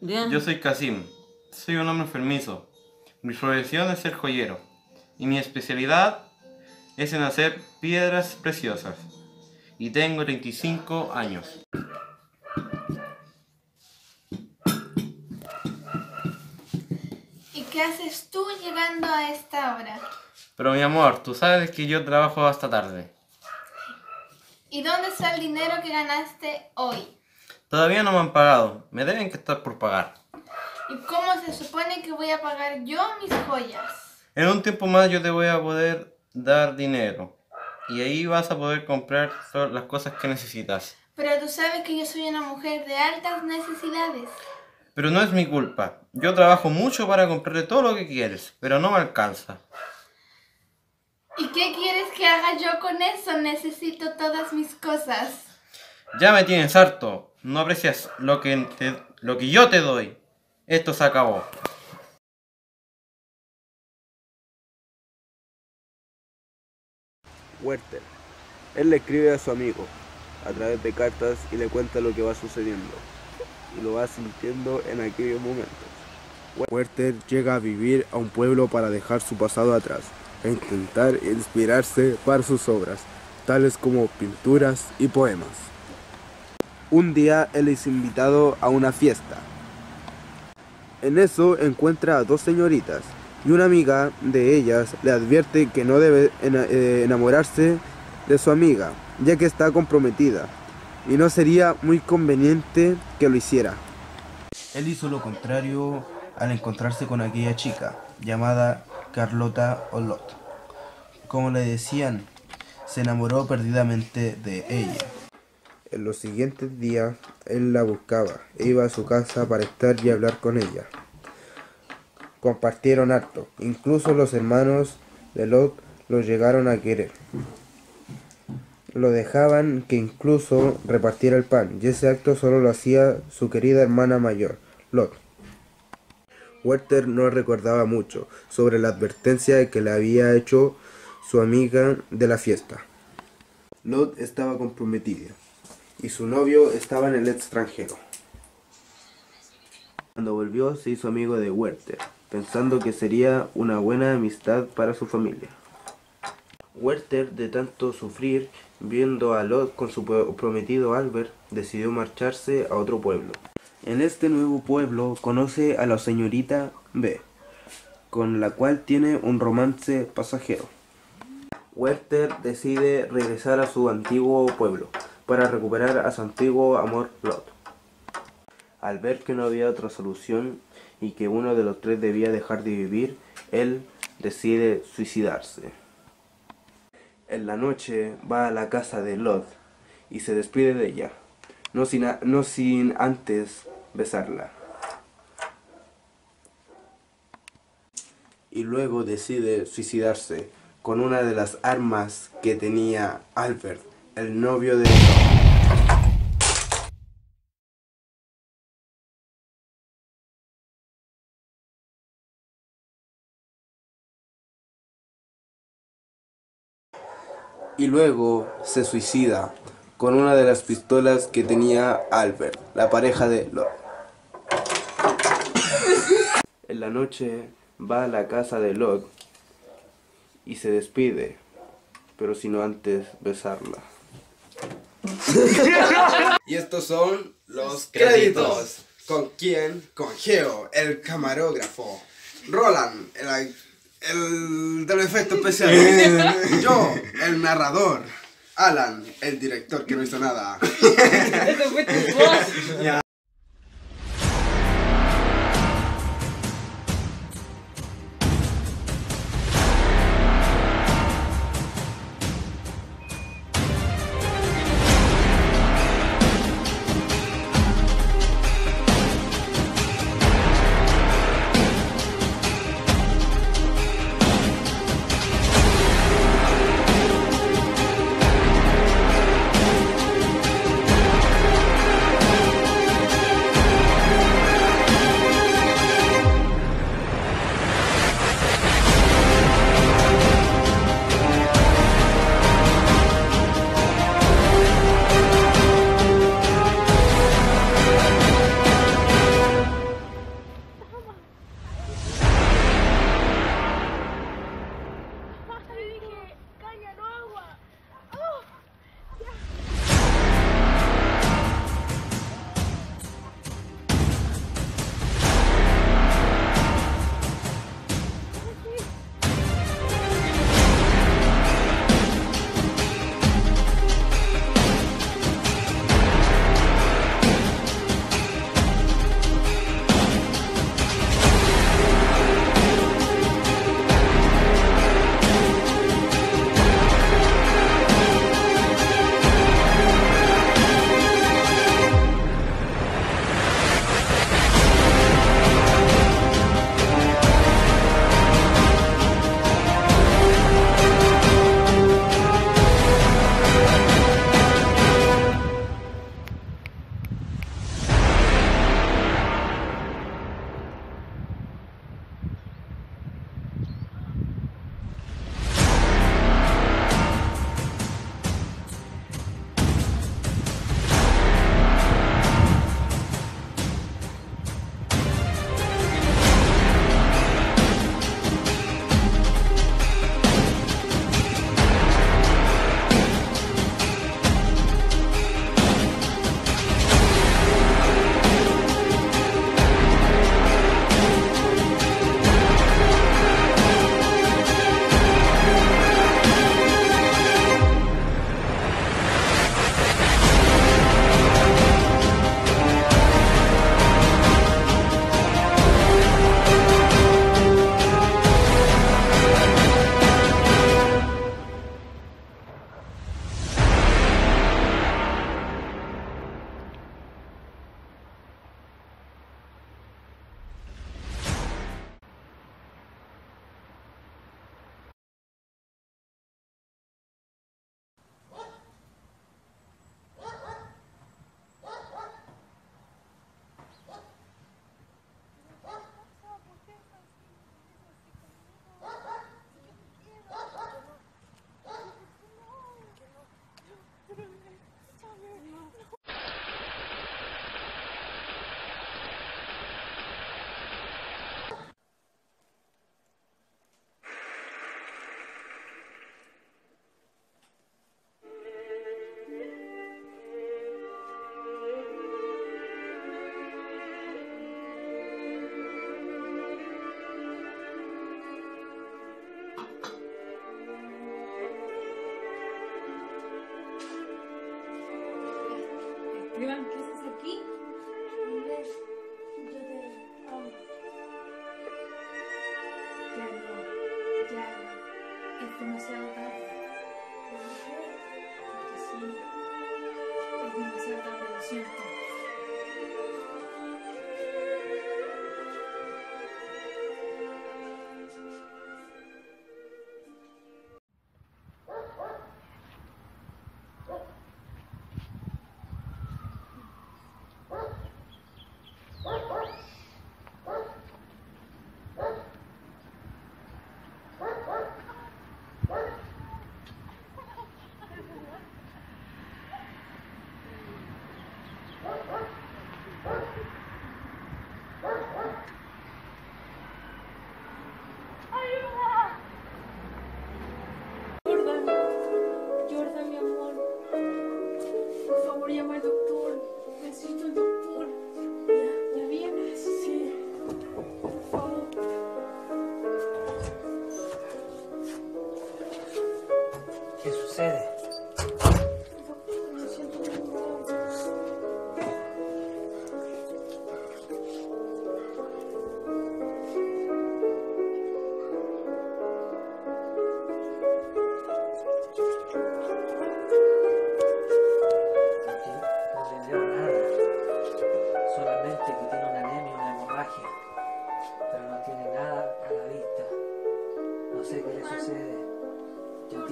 Bien. Yo soy Casim. Soy un hombre enfermizo. Mi profesión es ser joyero. Y mi especialidad es en hacer piedras preciosas. Y tengo 35 años. ¿Y qué haces tú llegando a esta hora? Pero mi amor, tú sabes que yo trabajo hasta tarde. ¿Y dónde está el dinero que ganaste hoy? Todavía no me han pagado. Me deben que estar por pagar. ¿Y cómo se supone que voy a pagar yo mis joyas? En un tiempo más yo te voy a poder dar dinero. Y ahí vas a poder comprar todas las cosas que necesitas. Pero tú sabes que yo soy una mujer de altas necesidades. Pero no es mi culpa. Yo trabajo mucho para comprarte todo lo que quieres, pero no me alcanza. ¿Y qué quieres que haga yo con eso? Necesito todas mis cosas. Ya me tienes harto. No aprecias lo que, lo que yo te doy. Esto se acabó. Werther. Él le escribe a su amigo a través de cartas y le cuenta lo que va sucediendo y lo va sintiendo en aquellos momentos. Werther llega a vivir a un pueblo para dejar su pasado atrás e intentar inspirarse para sus obras, tales como pinturas y poemas. Un día él es invitado a una fiesta. En eso encuentra a dos señoritas y una amiga de ellas le advierte que no debe eh, enamorarse de su amiga, ya que está comprometida, y no sería muy conveniente que lo hiciera. Él hizo lo contrario al encontrarse con aquella chica, llamada Carlota Olot. Como le decían, se enamoró perdidamente de ella. En los siguientes días, él la buscaba iba a su casa para estar y hablar con ella. Compartieron harto, incluso los hermanos de Lot lo llegaron a querer. Lo dejaban que incluso repartiera el pan, y ese acto solo lo hacía su querida hermana mayor, Lot. Werther no recordaba mucho sobre la advertencia que le había hecho su amiga de la fiesta. Lot estaba comprometida y su novio estaba en el extranjero. Cuando volvió se hizo amigo de Werther, pensando que sería una buena amistad para su familia. Werther, de tanto sufrir, viendo a Lot con su pro- prometido Albert, decidió marcharse a otro pueblo. En este nuevo pueblo conoce a la señorita B, con la cual tiene un romance pasajero. Werther decide regresar a su antiguo pueblo para recuperar a su antiguo amor Lot. Al ver que no había otra solución y que uno de los tres debía dejar de vivir, él decide suicidarse. En la noche va a la casa de Lot y se despide de ella, no sin, no sin antes besarla. Y luego decide suicidarse con una de las armas que tenía Albert, el novio de y luego se suicida con una de las pistolas que tenía Albert, la pareja de Lot. En la noche va a la casa de Lot y se despide, pero sino antes besarla. y estos son los créditos. ¿Con quién? Con Geo, el camarógrafo. Roland, el, el del efecto especial. Yo, el narrador. Alan, el director que no hizo nada. Eso fue tu voz.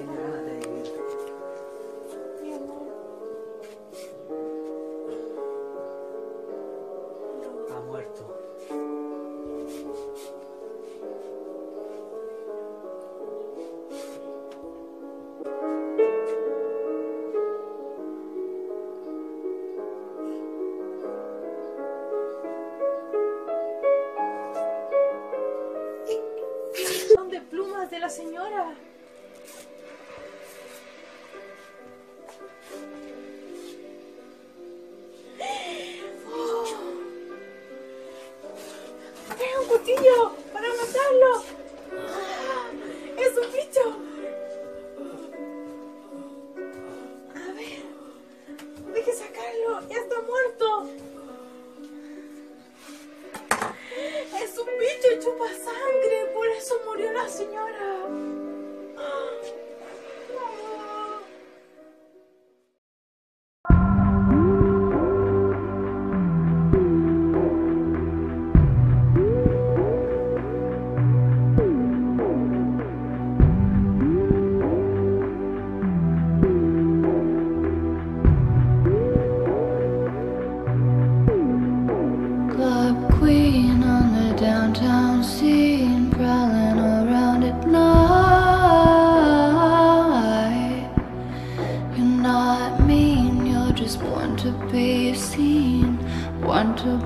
Ha muerto. de plumas de la señora. Deje sacarlo, ya está muerto. Es un bicho y chupa sangre, por eso murió la señora.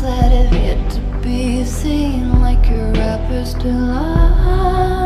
that have yet to be seen like your rappers do.